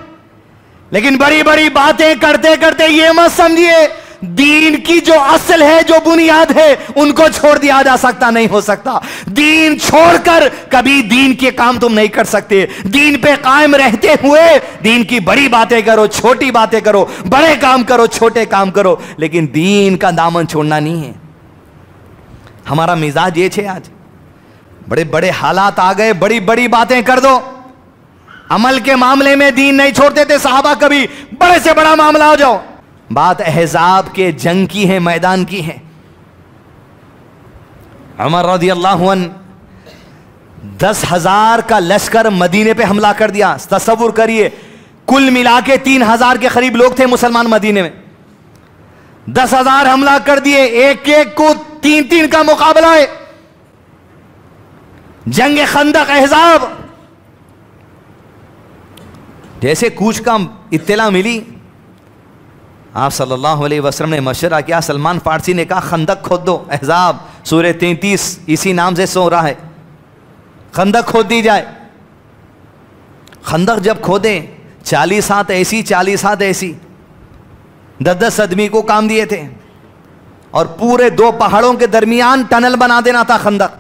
लेकिन बड़ी बड़ी बातें करते करते ये मत समझिए, दीन की जो असल है, जो बुनियाद है, उनको छोड़ दिया जा सकता नहीं हो सकता। दीन छोड़कर कभी दीन के काम तुम नहीं कर सकते। दीन पे कायम रहते हुए दीन की बड़ी बातें करो, छोटी बातें करो, बड़े काम करो, छोटे काम करो, लेकिन दीन का दामन छोड़ना नहीं है। हमारा मिजाज ये छे आज। बड़े बड़े हालात आ गए, बड़ी बड़ी बातें कर दो। अमल के मामले में दीन नहीं छोड़ते थे साहबा कभी। बड़े से बड़ा मामला हो जाओ। बात एहजाब के जंग की है, मैदान की है। अमर रदी अल्लाह दस हज़ार का लश्कर मदीने पे हमला कर दिया। तस्वुर करिए, कुल मिला के तीन हज़ार के करीब लोग थे मुसलमान मदीने में। दस हज़ार हमला कर दिए एक एक को तीन तीन का मुकाबला है। जंग खंदक एहजाब जैसे कूच का इत्तला मिली, आप सल्लल्लाहु अलैहि वसल्लम ने मशरा किया, सलमान फारसी ने कहा, खंदक खोद दो, एहजाब सूर्य तैतीस, इसी नाम से सो रहा है। खंदक खोद दी जाए। खंदक जब खोदे, चालीस हाथ ऐसी, चालीस हाथ ऐसी दस दस आदमी को काम दिए थे, और पूरे दो पहाड़ों के दरमियान टनल बना देना था खंदक।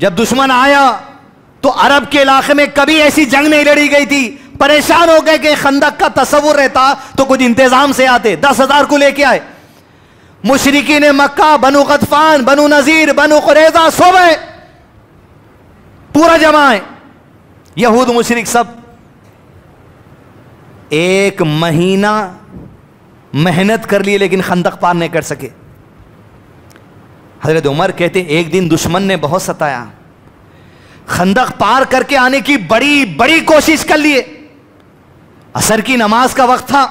जब दुश्मन आया तो अरब के इलाके में कभी ऐसी जंग नहीं लड़ी गई थी परेशान हो गए कि खंदक का तस्वुर रहता तो कुछ इंतज़ाम से आते। दस हज़ार को लेके आए। मुशरकी ने मक्का, बनु गतफान बनु नजीर, बनु कुरेजा सो गए पूरा जमा है। यहूद मुशरिक सब एक महीना मेहनत कर लिए, लेकिन खंदक पार नहीं कर सके। हज़रत उमर कहते, एक दिन दुश्मन ने बहुत सताया। खंदक पार करके आने की बड़ी बड़ी कोशिश कर लिए। असर की नमाज़ का वक्त था।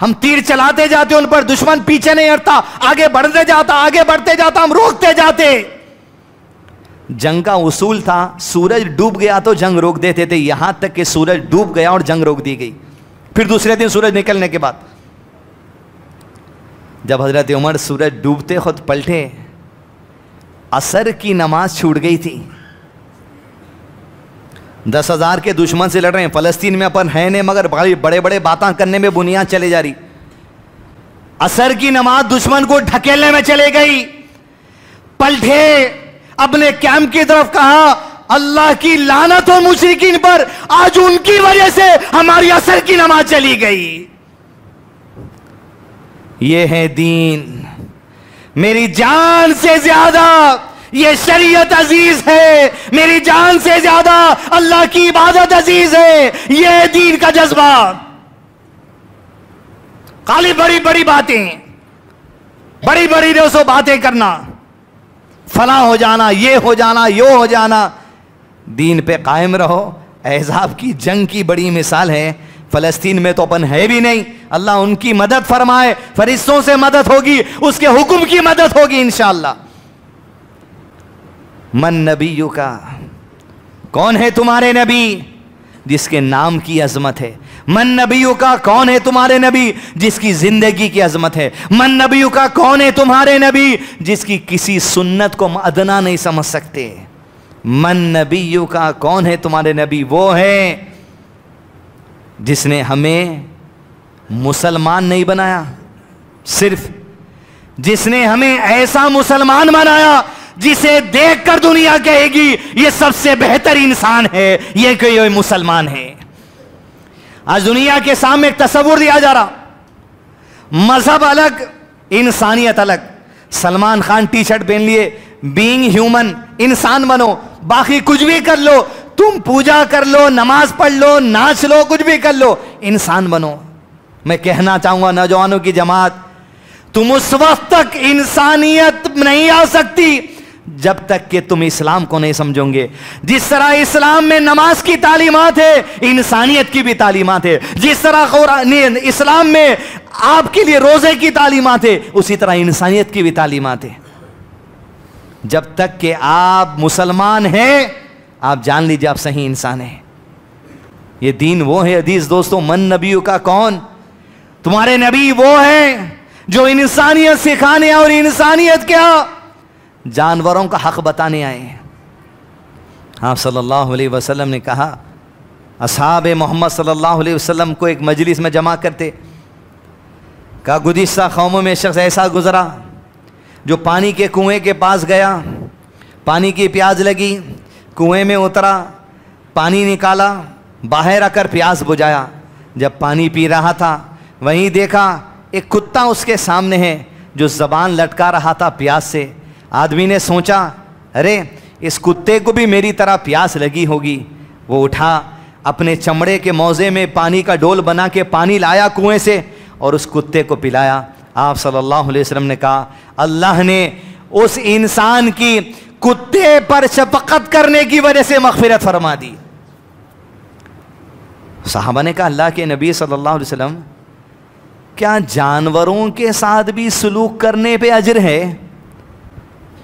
हम तीर चलाते जाते, उन पर दुश्मन पीछे नहीं हटता। आगे बढ़ते जाता, आगे बढ़ते जाता, हम रोकते जाते। जंग का उसूल था, सूरज डूब गया तो जंग रोक देते थे। यहाँ तक कि सूरज डूब गया और जंग रोक दी गई। फिर दूसरे दिन सूरज निकलने के बाद, जब हज़रत उमर सूरज डूबते खुद पलटे, असर की नमाज़ छूट गई थी। दस हज़ार के दुश्मन से लड़ रहे हैं। फलस्तीन में अपन है नहीं, मगर बड़ी बड़े बातें करने में बुनियाद चले जा रही। असर की नमाज़ दुश्मन को ढकेलने में चले गई। पलटे, अपने कैंप की तरफ़ कहा, अल्लाह की लानत हो मुशरकिन पर आज उनकी वजह से हमारी असर की नमाज़ चली गई। ये है दीन। मेरी जान से ज़्यादा ये शरीयत अज़ीज़ है। मेरी जान से ज़्यादा अल्लाह की इबादत अज़ीज़ है। ये दीन का जज्बा। खाली बड़ी बड़ी बातें। बड़ी बड़ी दोस्तों बातें करना। फला हो जाना, ये हो जाना, यो हो जाना। दीन पे कायम रहो। एहजाब की जंग की बड़ी मिसाल है। फलस्तीन में तो अपन है भी नहीं। अल्लाह उनकी मदद फरमाए। फरिश्तों से मदद होगी। उसके हुक्म की मदद होगी इंशाला मन नबीयू का। कौन है तुम्हारे नबी? जिसके नाम की अजमत है। मन नबियों का कौन है तुम्हारे नबी? जिसकी ज़िंदगी की अजमत है। मन नबियों का कौन है तुम्हारे नबी? जिसकी किसी सुन्नत को अदना नहीं समझ सकते। मन नबियों का कौन है तुम्हारे नबी? वो है जिसने हमें मुसलमान नहीं बनाया। सिर्फ़ जिसने हमें ऐसा मुसलमान बनाया जिसे देखकर दुनिया कहेगी, ये सबसे बेहतर इंसान है, ये कोई मुसलमान है। आज दुनिया के सामने एक तस्वुर दिया जा रहा। मज़हब अलग, इंसानियत अलग। सलमान खान टी शर्ट पहन लिए बीइंग ह्यूमन इंसान बनो। बाकी कुछ भी कर लो, तुम पूजा कर लो, नमाज़ पढ़ लो, नाच लो, कुछ भी कर लो, इंसान बनो। मैं कहना चाहूँगा, नौजवानों की जमात, तुम उस वक्त तक इंसानियत नहीं आ सकती जब तक कि तुम इस्लाम को नहीं समझोगे। जिस तरह इस्लाम में नमाज़ की तालीमत है, इंसानियत की भी तालीमत है। जिस तरह इस्लाम में आपके लिए रोज़े की तालीमत है, उसी तरह इंसानियत की भी तालीमत है। जब तक कि आप मुसलमान हैं, आप जान लीजिए आप सही इंसान हैं। ये दीन वो है अदीज दोस्तों, मन नबियों का कौन? तुम्हारे नबी वो है, जो इंसानियत सिखाने और इंसानियत क्या जानवरों का हक बताने आए हैं। आप सल्लल्लाहु अलैहि वसल्लम ने कहा, असहाब मोहम्मद सल्लल्लाहु अलैहि वसल्लम को एक मजलिस में जमा करते। कहा गुदिस्ता कौमों में शख्स ऐसा गुजरा, जो पानी के कुएँ के पास गया, पानी की प्याज लगी, कुएँ में उतरा, पानी निकाला, बाहर आकर प्यास बुझाया। जब पानी पी रहा था, वहीं देखा, एक कुत्ता उसके सामने है, जो जबान लटका रहा था प्यास से। आदमी ने सोचा, अरे, इस कुत्ते को भी मेरी तरह प्यास लगी होगी। वो उठा, अपने चमड़े के मौजे में पानी का डोल बना के पानी लाया कुएँ से और उस कुत्ते को पिलाया। आप सल्लल्लाहु अलैहि वसल्लम ने कहा, अल्लाह ने उस इंसान की कुत्ते पर शफकत करने की वजह से मगफिरत फरमा दी। साहबा ने कहा, अल्लाह के नबी सल्लल्लाहु अलैहि वसल्लम, क्या जानवरों के साथ भी सलूक करने पे अजर है?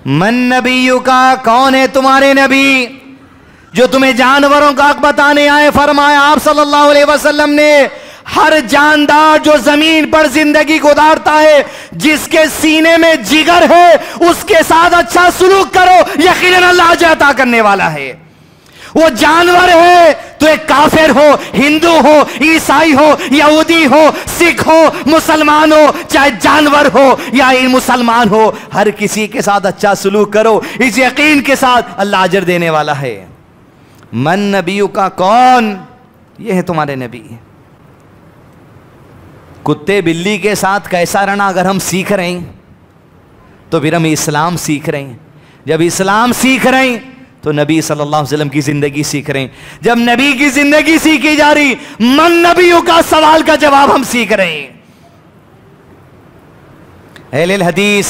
मन नबीयू का कौन है तुम्हारे नबी? जो तुम्हें जानवरों का हक बताने आए, फरमाया आप सल्लल्लाहु अलैहि वसल्लम ने, हर जानदार जो ज़मीन पर ज़िंदगी गुजारता है, जिसके सीने में जिगर है, उसके साथ अच्छा सुलूक करो यकीन अल्लाह जाता करने वाला है। वो जानवर है तो एक काफिर हो, हिंदू हो, ईसाई हो, यहूदी हो, सिख हो, मुसलमान हो, चाहे जानवर हो या मुसलमान हो, हर किसी के साथ अच्छा सलूक करो, इस यकीन के साथ अल्लाह अजर देने वाला है। मन नबियों का कौन? ये है तुम्हारे नबी। कुत्ते बिल्ली के साथ कैसा रहना अगर हम सीख रहे हैं तो फिर हम इस्लाम सीख रहे हैं। जब इस्लाम सीख रहे हैं तो नबी सल्लल्लाहु अलैहि वसल्लम की ज़िंदगी सीख रहे हैं। जब नबी की ज़िंदगी सीखी जा रही, मन नबियों का सवाल का जवाब हम सीख रहे हैं। अहल हदीस,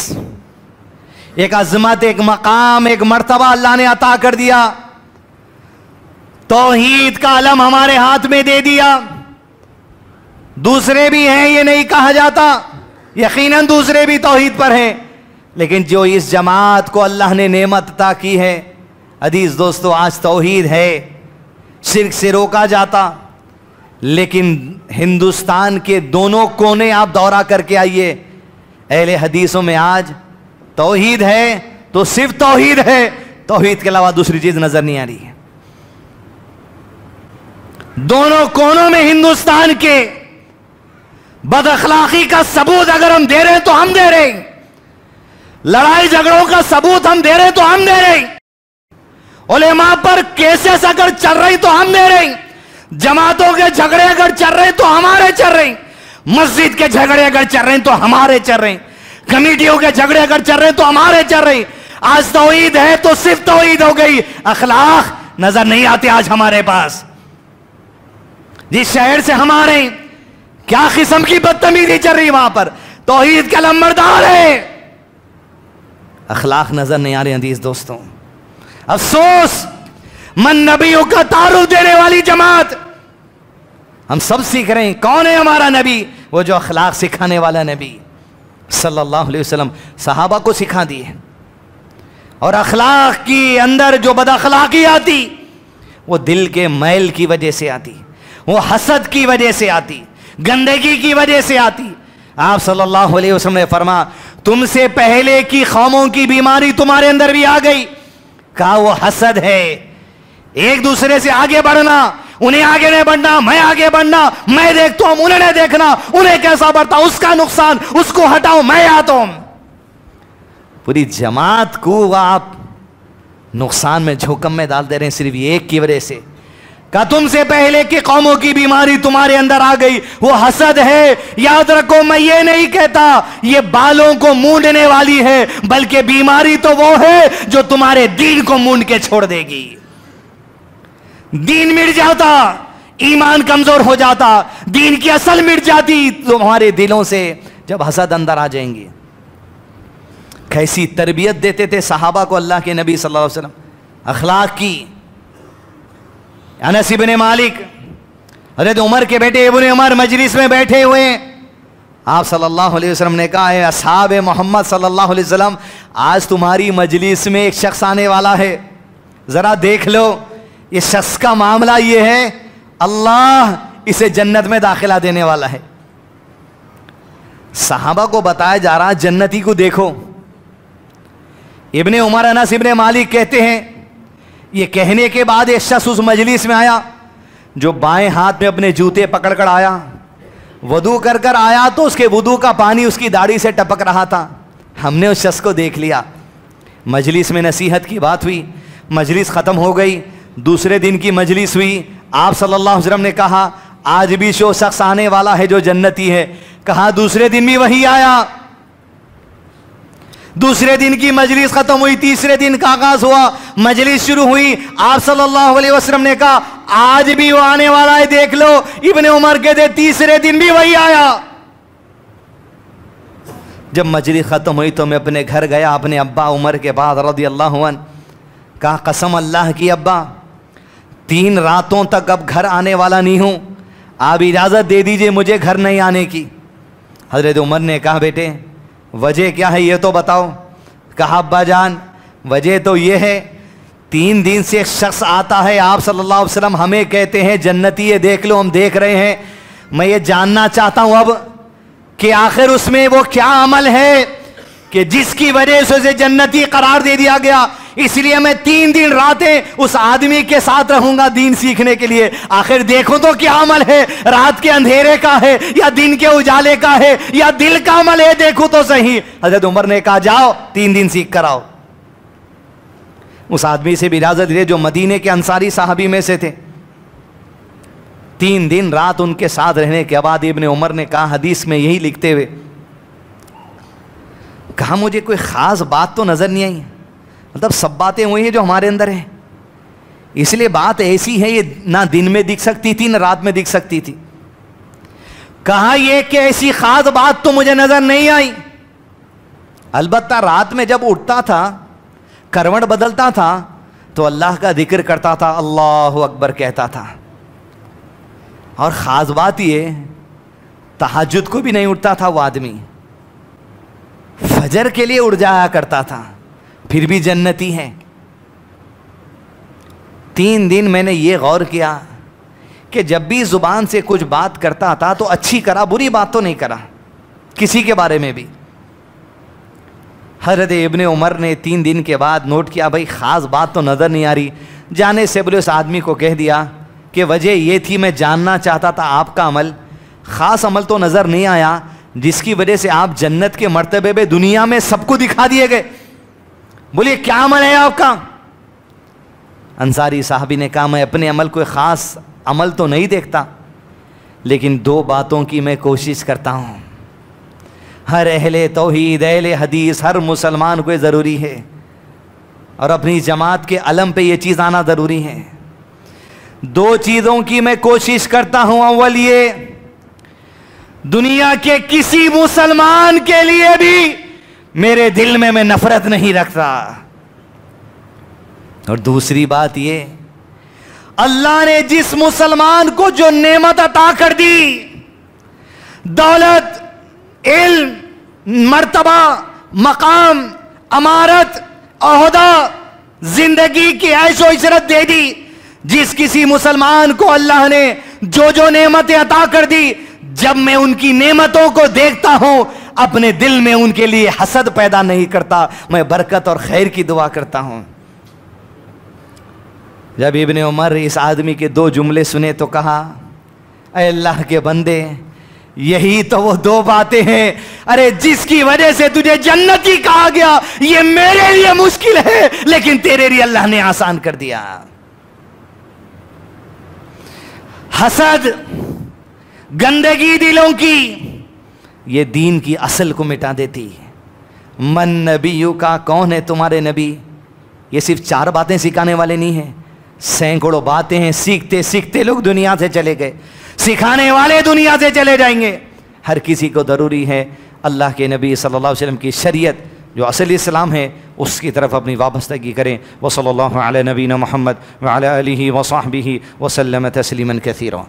एक अजमत, एक मकाम, एक मर्तबा अल्लाह ने अता कर दिया। तोहीद का अलम हमारे हाथ में दे दिया। दूसरे भी हैं, ये नहीं कहा जाता। यकीनन दूसरे भी तोहीद पर हैं। लेकिन जो इस जमात को अल्लाह ने नेमत अता की है अदीज दोस्तों, आज तोहीद है। सिर्क से रोका जाता, लेकिन हिंदुस्तान के दोनों कोने आप दौरा करके आइए। अहले हदीसों में आज तोहीद है तो सिर्फ़ तोहीद है। तोहीद के अलावा दूसरी चीज़ नज़र नहीं आ रही है। दोनों कोनों में हिंदुस्तान के बदअखलाकी का सबूत अगर हम दे रहे हैं तो हम दे रहे हैं। लड़ाई झगड़ों का सबूत हम दे रहे हैं तो हम दे रहे हैं। ओलेमा पर केसेस अगर चल रही तो हम दे रहे। जमातों के झगड़े अगर चल रहे तो हमारे चल रहे। मस्जिद के झगड़े अगर चल रहे तो हमारे चल रहे। कमिटियों के झगड़े अगर चल रहे तो हमारे चल रहे। आज तो ईद है तो सिर्फ़ तो ईद हो गई। अखलाक नज़र नहीं आते आज हमारे पास। जिस शहर से हम आ हमारे क्या किस्म की बदतमीजी चल रही वहाँ पर? तोहीद का लंबरदार है। अखलाक नज़र नहीं आ रहे हदीस दोस्तों। अफसोस, मन नबियों का तारुफ देने वाली जमात। हम सब सीख रहे हैं, कौन है हमारा नबी? वो जो अखलाक सिखाने वाला नबी। सल्लल्लाहु अलैहि वसल्लम, सहाबा को सिखा दिए और अखलाक की अंदर जो बद अखलाकी आती, वो दिल के मैल की वजह से आती, वो हसद की वजह से आती, गंदगी की वजह से आती। आप सल्लल्लाहु अलैहि वसल्लम ने फरमा तुमसे पहले की कौमों की बीमारी तुम्हारे अंदर भी आ गई। कहा वो हसद है। एक दूसरे से आगे बढ़ना, उन्हें आगे नहीं बढ़ना, मैं आगे बढ़ना, मैं देखता हूँ, उन्हें नहीं देखना, उन्हें कैसा बढ़ता, उसका नुकसान, उसको हटाओ मैं आता हूँ। पूरी जमात को आप नुकसान में झोकम में डाल दे रहे हैं सिर्फ़ एक की वजह से। का तुमसे पहले की कौमों की बीमारी तुम्हारे अंदर आ गई, वो हसद है। याद रखो, मैं ये नहीं कहता, ये बालों को मूंडने वाली है, बल्कि बीमारी तो वो है जो तुम्हारे दीन को मूंड के छोड़ देगी। दीन मिट जाता, ईमान कमज़ोर हो जाता, दीन की असल मिट जाती तुम्हारे दिलों से, जब हसद अंदर आ जाएँगे। कैसी तरबियत देते थे सहाबा को अल्लाह के नबी सल्लल्लाहु अलैहि वसल्लम, अखलाक की। अनस इब्ने मालिक, हज़रत उमर के बेटे इब्ने उमर मजलिस में बैठे हुए हैं। आप सल्लल्लाहु अलैहि वसल्लम ने कहा है असहाब मोहम्मद सल्लल्लाहु अलैहि वसल्लम, आज तुम्हारी मजलिस में एक शख्स आने वाला है। ज़रा देख लो, ये शख्स का मामला ये है, अल्लाह इसे जन्नत में दाखिला देने वाला है। साहबा को बताया जा रहा जन्नती को देखो। इब्ने उमर, अनस इब्ने मालिक कहते हैं ये कहने के बाद एक शख्स उस मजलिस में आया, जो बाएँ हाथ में अपने जूते पकड़कर आया। वधु कर कर आया तो उसके वधु का पानी उसकी दाढ़ी से टपक रहा था। हमने उस शख्स को देख लिया। मजलिस में नसीहत की बात हुई। मजलिस ख़त्म हो गई। दूसरे दिन की मजलिस हुई। आप सल्लल्लाहु अलैहि वसल्लम ने कहा, आज भी शो शख्स आने वाला है जो जन्नती है। कहा, दूसरे दिन भी वही आया। दूसरे दिन की मजलिस खत्म हुई, तीसरे दिन का आगाज़ हुआ। मजलिस शुरू हुई। आप सल्लल्लाहु अलैहि वसल्लम ने कहा, आज भी वो आने वाला है, देख लो, इब्ने उमर के दे तीसरे दिन भी वही आया। जब मजलिस खत्म हुई तो मैं अपने घर गया, अपने अब्बा उमर के बाद रदी अल्लाह कहा, कसम अल्लाह की अब्बा, तीन रातों तक अब घर आने वाला नहीं हूँ। आप इजाज़त दे दीजिए, मुझे घर नहीं आने की। हज़रत उमर ने कहा, बेटे वजह क्या है ये तो बताओ। कहा, अब्बा जान, वजह तो ये है, तीन दिन से एक शख्स आता है, आप सल्लल्लाहु अलैहि वसल्लम हमें कहते हैं, जन्नती ये देख लो, हम देख रहे हैं। मैं ये जानना चाहता हूँ अब कि आखिर उसमें वो क्या अमल है? कि जिसकी वजह से उसे जन्नती करार दे दिया गया, इसलिए मैं तीन दिन रातें उस आदमी के साथ रहूँगा दीन सीखने के लिए। आखिर देखो तो क्या अमल है? रात के अंधेरे का है, या दिन के उजाले का है, या दिल का अमल है? देखो तो सही। हज़रत उमर ने कहा, जाओ, तीन दिन सीख कर आओ। उस आदमी से भी इजाज़त ले, जो मदीने के अंसारी साहबी में से थे। तीन दिन रात उनके साथ रहने के बाद इबन उमर ने कहा, हदीस में यही लिखते हुए कहा, मुझे कोई ख़ास बात तो नज़र नहीं आई। मतलब सब बातें वही हैं जो हमारे अंदर हैं। इसलिए बात ऐसी है, ये ना दिन में दिख सकती थी, ना रात में दिख सकती थी। कहा यह कि ऐसी खास बात तो मुझे नज़र नहीं आई? अलबत्ता रात में जब उठता था करवट बदलता था तो अल्लाह का ज़िक्र करता था, अल्लाह अकबर कहता था। और ख़ास बात ये तहजद को भी नहीं उठता था वो आदमी। फजर के लिए उड़ जाया करता था। फिर भी जन्नती है। तीन दिन मैंने ये गौर किया कि जब भी ज़ुबान से कुछ बात करता था तो अच्छी करा, बुरी बात तो नहीं करा। किसी के बारे में भी। हज़रत इबन उमर ने तीन दिन के बाद नोट किया, भाई, ख़ास बात तो नज़र नहीं आ रही। जाने से बोले उस आदमी को कह दिया कि, वजह यह थी, मैं जानना चाहता था आपका अमल। ख़ास अमल तो नज़र नहीं आया जिसकी वजह से आप जन्नत के मर्तबे में दुनिया में सबको दिखा दिए गए। बोलिए, क्या अमल है आपका? अंसारी साहबी ने कहा, मैं अपने अमल कोई ख़ास अमल तो नहीं देखता, लेकिन दो बातों की मैं कोशिश करता हूँ। हर अहले तोहीद, अहले हदीस, हर मुसलमान को ज़रूरी है, और अपनी जमात के अलम पे ये चीज़ आना ज़रूरी है। दो चीज़ों की मैं कोशिश करता हूँ, अव्वल ये दुनिया के किसी मुसलमान के लिए भी मेरे दिल में मैं नफरत नहीं रखता। और दूसरी बात ये, अल्लाह ने जिस मुसलमान को जो नेमत अता कर दी, दौलत, इल्म, मर्तबा, मकाम, अमारत, अहदा, ज़िंदगी की ऐशो इशरत दे दी, जिस किसी मुसलमान को अल्लाह ने जो जो नेमतें अता कर दी जब मैं उनकी नेमतों को देखता हूँ, अपने दिल में उनके लिए हसद पैदा नहीं करता, मैं बरकत और खैर की दुआ करता हूँ। जब इबन उमर इस आदमी के दो जुमले सुने तो कहा अल्लाह के बंदे, यही तो वो दो बातें हैं। अरे, जिसकी वजह से तुझे जन्नती कहा गया, ये मेरे लिए मुश्किल है, लेकिन तेरे लिए अल्लाह ने आसान कर दिया। हसद गंदगी दिलों की। ये दीन की असल को मिटा देती है। मन नबी का कौन है तुम्हारे नबी? ये सिर्फ़ चार बातें सिखाने वाले नहीं है। सैकड़ों बातें हैं। सीखते सीखते लोग दुनिया से चले गए। सिखाने वाले दुनिया से चले जाएँगे। हर किसी को ज़रूरी है अल्लाह के नबी सल्लल्लाहु अलैहि वसल्लम की शरीयत, जो असल इस्लाम है, उसकी तरफ़ अपनी वाबस्तगी करें। वसल नबीना महमद वाली वसाहबी वसलम तस्लीमन कसीरों।